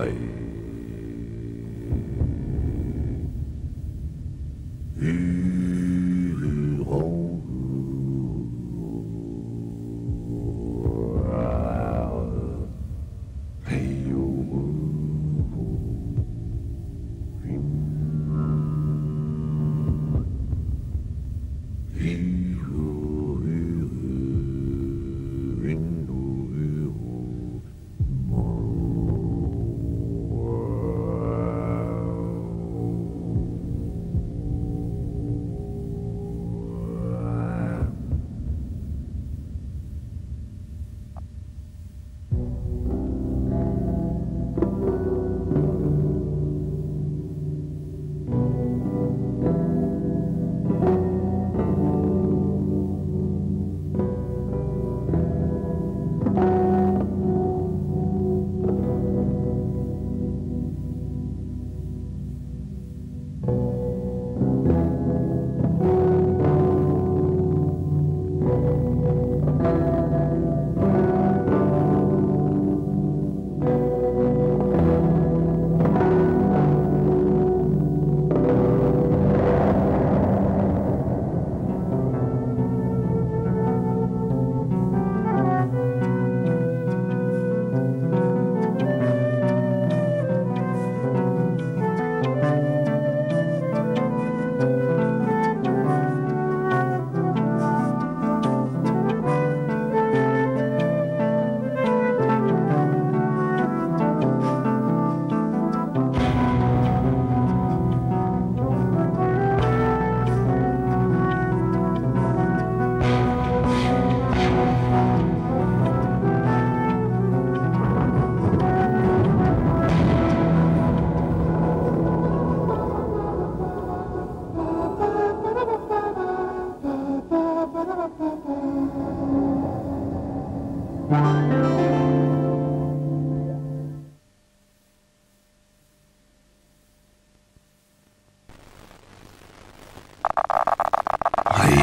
Why?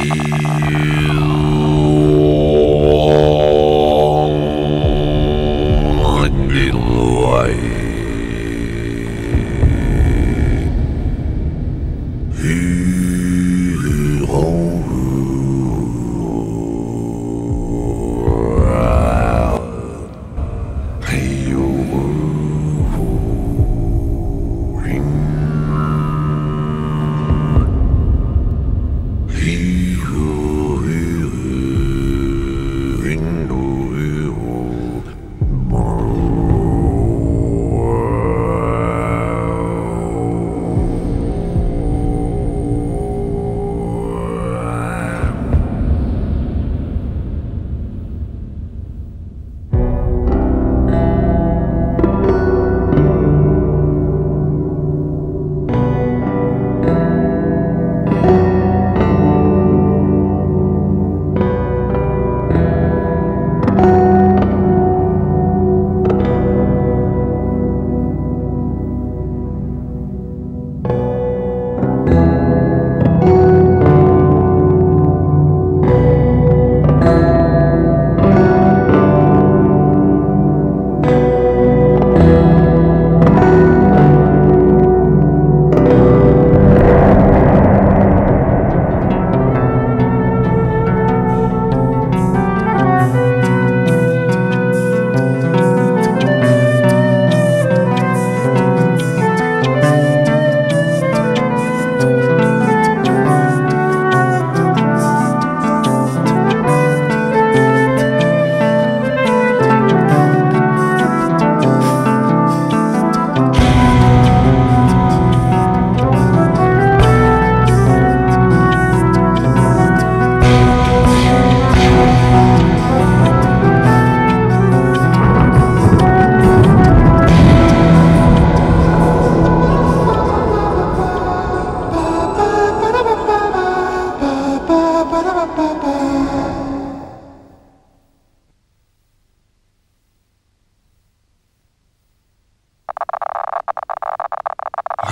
you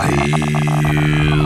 Feel